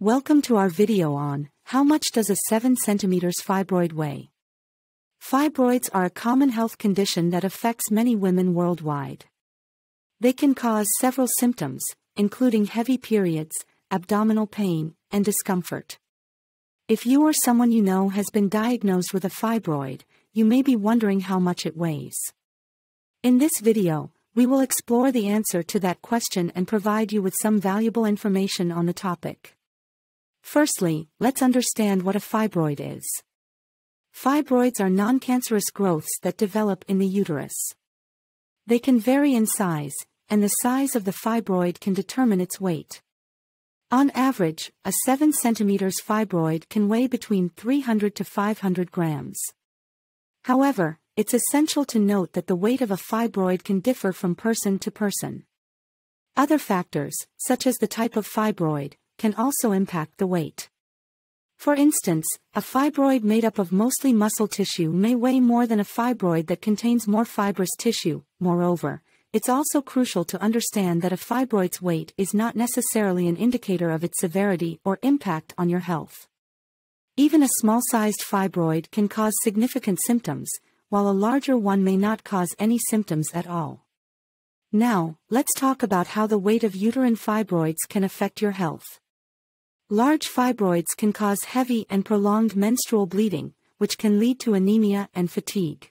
Welcome to our video on how much does a 7 cm fibroid weigh? Fibroids are a common health condition that affects many women worldwide. They can cause several symptoms, including heavy periods, abdominal pain, and discomfort. If you or someone you know has been diagnosed with a fibroid, you may be wondering how much it weighs. In this video, we will explore the answer to that question and provide you with some valuable information on the topic. Firstly, let's understand what a fibroid is. Fibroids are non-cancerous growths that develop in the uterus. They can vary in size, and the size of the fibroid can determine its weight. On average, a 7 cm fibroid can weigh between 300 to 500 grams. However, it's essential to note that the weight of a fibroid can differ from person to person. Other factors, such as the type of fibroid, can also impact the weight. For instance, a fibroid made up of mostly muscle tissue may weigh more than a fibroid that contains more fibrous tissue. Moreover, it's also crucial to understand that a fibroid's weight is not necessarily an indicator of its severity or impact on your health. Even a small-sized fibroid can cause significant symptoms, while a larger one may not cause any symptoms at all. Now, let's talk about how the weight of uterine fibroids can affect your health. Large fibroids can cause heavy and prolonged menstrual bleeding, which can lead to anemia and fatigue.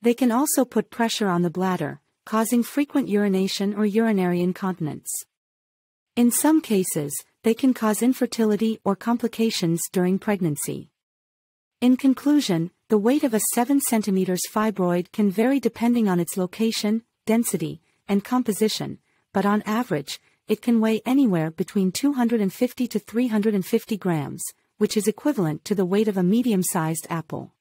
They can also put pressure on the bladder, causing frequent urination or urinary incontinence. In some cases, they can cause infertility or complications during pregnancy. In conclusion, the weight of a 7 cm fibroid can vary depending on its location, density, and composition, but on average, it can weigh anywhere between 250 to 350 grams, which is equivalent to the weight of a medium-sized apple.